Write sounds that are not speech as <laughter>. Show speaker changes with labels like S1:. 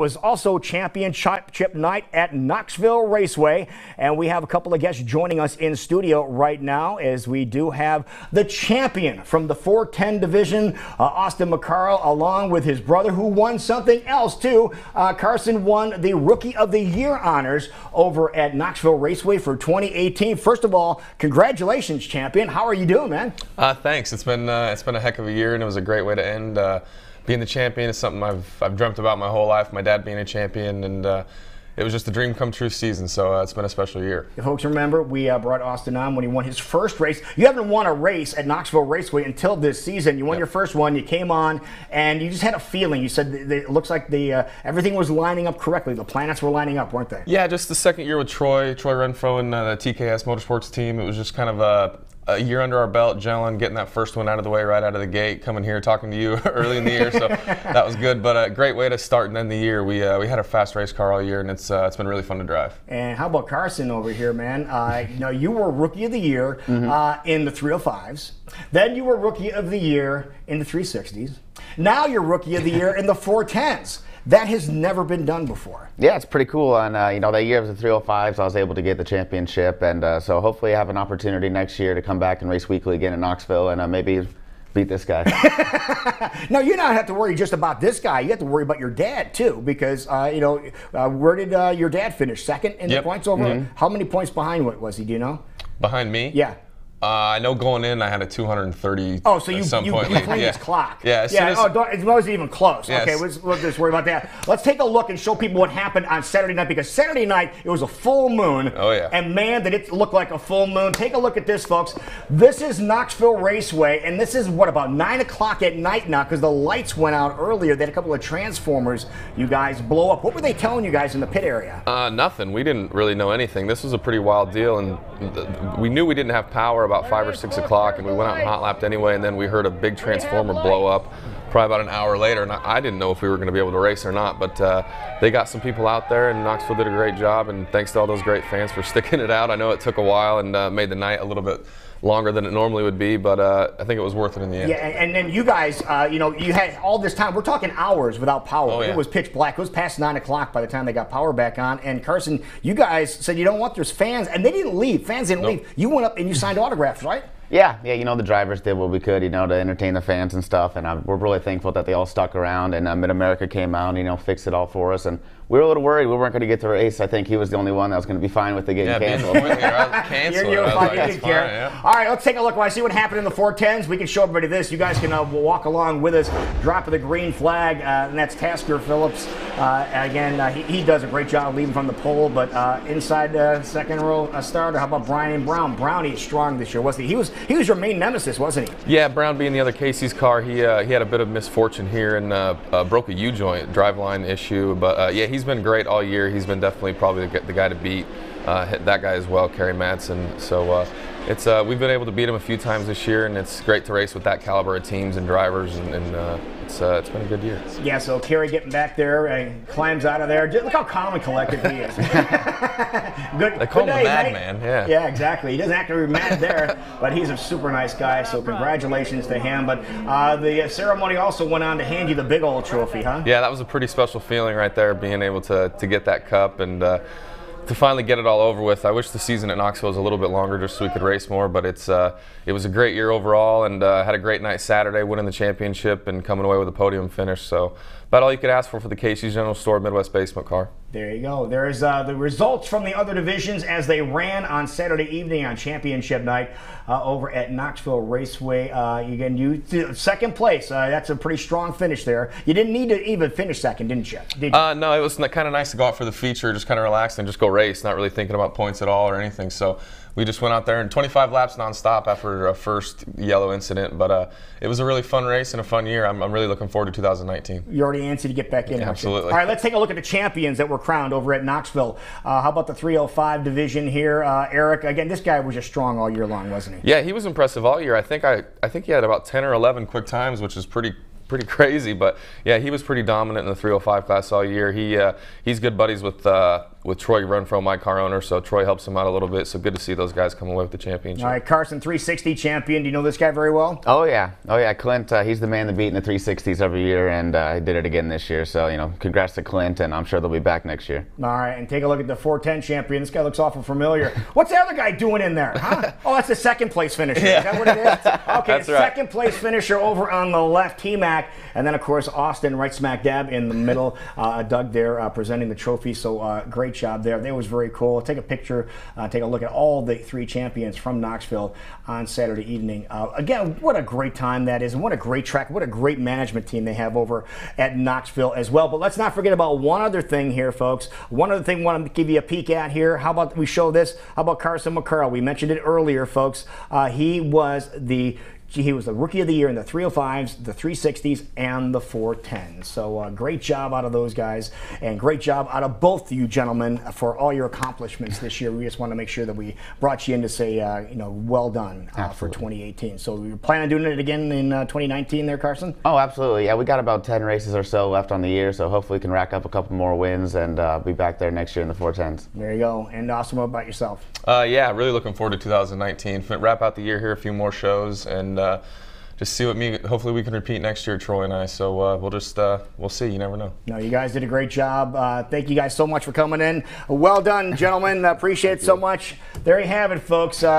S1: was also championship night at Knoxville Raceway. And we have a couple of guests joining us in studio right now as we do have the champion from the 410 division, uh, Austin McCarl, along with his brother who won something else too. Uh, Carson won the Rookie of the Year honors over at Knoxville Raceway for 2018. First of all, congratulations, champion. How are you doing, man?
S2: Uh, thanks. It's been, uh, it's been a heck of a year and it was a great way to end uh, being the champion is something I've, I've dreamt about my whole life. My dad being a champion, and uh, it was just a dream come true season. So uh, it's been a special year.
S1: If folks remember, we uh, brought Austin on when he won his first race. You haven't won a race at Knoxville Raceway until this season. You won yep. your first one. You came on, and you just had a feeling. You said it looks like the uh, everything was lining up correctly. The planets were lining up, weren't they?
S2: Yeah, just the second year with Troy, Troy Renfro, and uh, the TKS Motorsports team. It was just kind of a a year under our belt, gelling, getting that first one out of the way right out of the gate, coming here talking to you <laughs> early in the year. So <laughs> that was good, but a great way to start and end the year. We uh, we had a fast race car all year, and it's uh, it's been really fun to drive.
S1: And how about Carson over here, man? Uh, you know, you were rookie of the year mm-hmm. Uh, in the 305s. Then you were rookie of the year in the 360s. Now you're rookie of the year in the 410s. That has never been done before.
S3: Yeah, it's pretty cool. And, uh, you know, that year of the 305s, I was able to get the championship. And uh, so hopefully I have an opportunity next year to come back and race weekly again in Knoxville and uh, maybe beat this guy. <laughs>
S1: no, you don't have to worry just about this guy. You have to worry about your dad too, because uh, you know uh, where did uh, your dad finish? Second in yep. the points over. Mm-hmm. How many points behind what was he? Do you know?
S2: Behind me?
S1: Yeah.
S2: Uh, I know going in, I had a 230.
S1: Oh, so you
S2: some
S1: you,
S2: point
S1: you cleaned yeah. clock.
S2: Yeah.
S1: yeah. As, oh, it wasn't even close. Yes. Okay, let's, let's just worry about that. Let's take a look and show people what happened on Saturday night because Saturday night it was a full moon.
S2: Oh yeah.
S1: And man, did it look like a full moon. Take a look at this, folks. This is Knoxville Raceway, and this is what about nine o'clock at night now because the lights went out earlier. They had a couple of transformers. You guys blow up. What were they telling you guys in the pit area?
S2: Uh, nothing. We didn't really know anything. This was a pretty wild deal, and we knew we didn't have power about five or six o'clock and we went out and hot lapped anyway. And then we heard a big transformer blow up probably about an hour later, and I didn't know if we were going to be able to race or not. But uh, they got some people out there, and Knoxville did a great job. And thanks to all those great fans for <laughs> sticking it out. I know it took a while and uh, made the night a little bit longer than it normally would be, but uh, I think it was worth it in the end.
S1: Yeah, and then you guys, uh, you know, you had all this time. We're talking hours without power. Oh, yeah. It was pitch black. It was past nine o'clock by the time they got power back on. And Carson, you guys said you don't want there's fans, and they didn't leave. Fans didn't nope. leave. You went up and you signed autographs, right?
S3: Yeah, yeah, you know the drivers did what we could, you know, to entertain the fans and stuff, and uh, we're really thankful that they all stuck around. And uh, Mid America came out, you know, fixed it all for us, and we were a little worried we weren't going to get the race. I think he was the only one that was going to be fine with the getting
S2: yeah,
S3: canceled.
S2: Yeah, <laughs> canceled.
S1: You're, you're fine. Like, care. Fine, yeah. All right, let's take a look. When I see what happened in the 410s, we can show everybody this. You guys can uh, walk along with us. Drop of the green flag, uh, and that's Tasker Phillips. Uh, again, uh, he, he, does a great job leading from the pole, but uh, inside the second row starter, how about Brian Brown? Brownie is strong this year, wasn't he? He was he was your main nemesis, wasn't he?
S2: Yeah, Brown being the other Casey's car, he he had a bit of misfortune here and broke a U joint driveline issue, but yeah, he's been great all year he's been definitely probably the, the guy to beat. Uh, that guy as well, Kerry Madsen. So uh, it's uh, we've been able to beat him a few times this year, and it's great to race with that caliber of teams and drivers, and, and uh, it's uh, it's been a good year.
S1: Yeah. So Kerry getting back there and climbs out of there. Just look how calm and collected he is. <laughs>
S2: good. They call good him day, madman. Yeah.
S1: Yeah, exactly. He doesn't have to be mad there, <laughs> but he's a super nice guy. So congratulations to him. But uh, the ceremony also went on to hand you the big old trophy, huh?
S2: Yeah, that was a pretty special feeling right there, being able to to get that cup and to finally get it all over with. I wish the season at Knoxville was a little bit longer just so we could race more, but it's uh, it was a great year overall and uh, had a great night Saturday winning the championship and coming away with a podium finish. So about all you could ask for for the Casey's General Store Midwest Basement car.
S1: There you go. There's uh, the results from the other divisions as they ran on Saturday evening on championship night uh, over at Knoxville Raceway. Uh, again, you second place. Uh, that's a pretty strong finish there. You didn't need to even finish second, didn't you? Did you?
S2: Uh, no, it was kind of nice to go out for the feature, just kind of relax and just go race, not really thinking about points at all or anything. So we just went out there and 25 laps nonstop after a first yellow incident. But uh, it was a really fun race and a fun year. I'm, I'm really looking forward to 2019.
S1: You already answered to get back in.
S2: Yeah, absolutely.
S1: All right, let's take a look at the champions that were crowned over at Knoxville. Uh, how about the 305 division here, uh, Eric? Again, this guy was just strong all year long, wasn't
S2: he? Yeah, he was impressive all year. I think I I think he had about 10 or 11 quick times, which is pretty pretty <laughs> crazy. But yeah, he was pretty dominant in the 305 class all year. He uh, he's good buddies with uh, with Troy Renfro, my car owner, so Troy helps him out a little bit. So good to see those guys come away with the championship.
S1: All right, Carson, 360 champion. Do you know this guy very well?
S3: Oh yeah, oh yeah, Clint. Uh, he's the man to beat in the 360s every year, and uh, he did it again this year. So you know, congrats to Clint, and I'm sure they'll be back next year.
S1: All right, and take a look at the 410 champion. This guy looks awful familiar. What's the other guy doing in there? Huh? <laughs> oh, that's the second place finisher. Is that what it is? <laughs> Okay,
S2: That's right.
S1: second place finisher over on the left, T Mac, and then of course Austin right smack dab in the middle. Uh, Doug there uh, presenting the trophy. So uh, great job there. That was very cool. Take a picture. Uh, take a look at all the three champions from Knoxville on Saturday evening. Uh, again, what a great time that is, and what a great track. What a great management team they have over at Knoxville as well. But let's not forget about one other thing here, folks. One other thing I want to give you a peek at here. How about we show this? How about Carson McCarl? We mentioned it earlier, folks. Uh, he was the he was the rookie of the year in the 305s, the 360s, and the 410s. So uh, great job out of those guys, and great job out of both of you gentlemen for all your accomplishments this year. We just want to make sure that we brought you in to say, uh, you know, well done uh, for 2018. So you're planning on doing it again in uh, 2019 there, Carson?
S3: Oh, absolutely. Yeah, we got about 10 races or so left on the year, so hopefully we can rack up a couple more wins and uh, be back there next year in the 410s.
S1: There you go. And Austin, what about yourself?
S2: Uh, yeah, really looking forward to 2019. Wrap out the year here, a few more shows, and uh, just see what me. Hopefully, we can repeat next year, Troy and I. So uh, we'll just uh, we'll see. You never know.
S1: No, you guys did a great job. Uh, thank you guys so much for coming in. Well done, gentlemen. <laughs> Appreciate it so much. There you have it, folks. Uh,